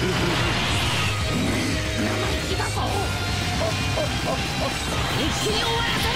生意気だぞ。一気に終わらせ